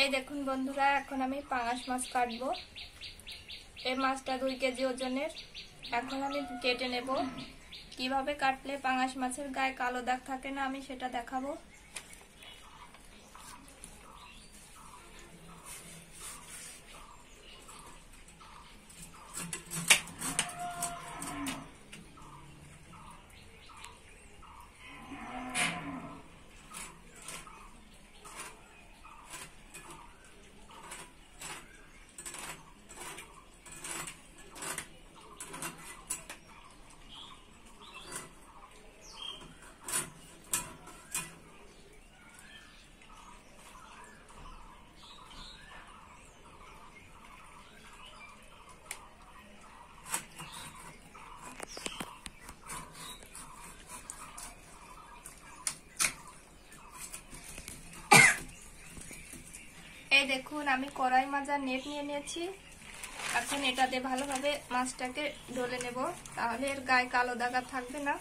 এই দেখুন বন্ধুরা, এখন আমি পাঙাশ মাছ কাটবো। এই মাছটা দুই কেজি ওজনের। এখন আমি কেটে নেব। কীভাবে কাটলে পাঙাশ মাছের গায়ে কালো দাগ থাকে না, আমি সেটা দেখাবো। এই দেখুন, আমি কড়াই মাজার নেট নিয়ে নিয়েছি। এখন এটাতে ভালোভাবে মাছটাকে ডলে নেব। তাহলে এর গায়ে কালো দাগা থাকবে না।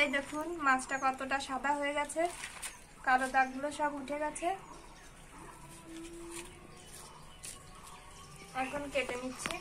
এই দেখুন, মাছটা কতটা সাদা হয়ে গেছে। কালো দাগগুলো সব উঠে গেছে। এখন কেটে নিচ্ছি।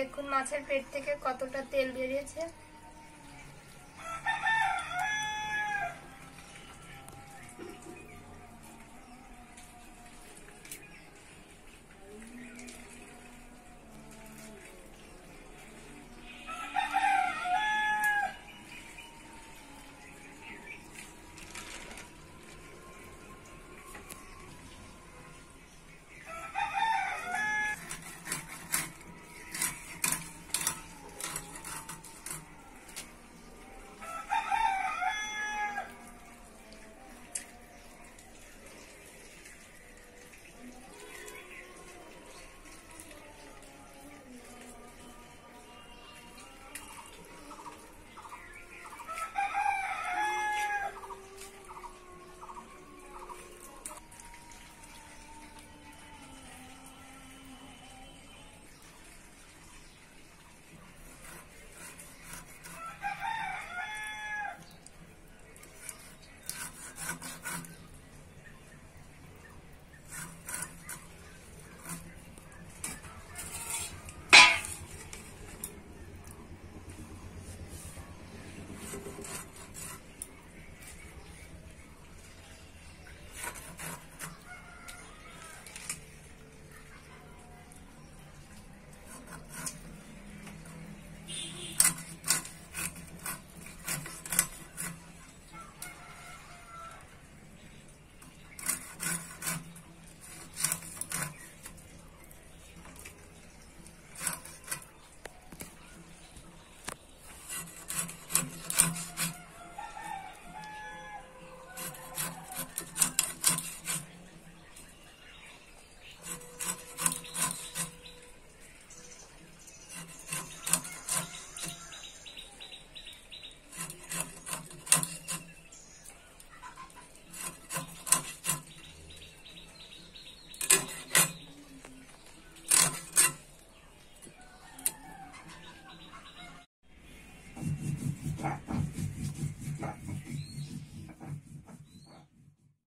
দেখুন মাছের পেট থেকে কতটা তেল বেরিয়েছে।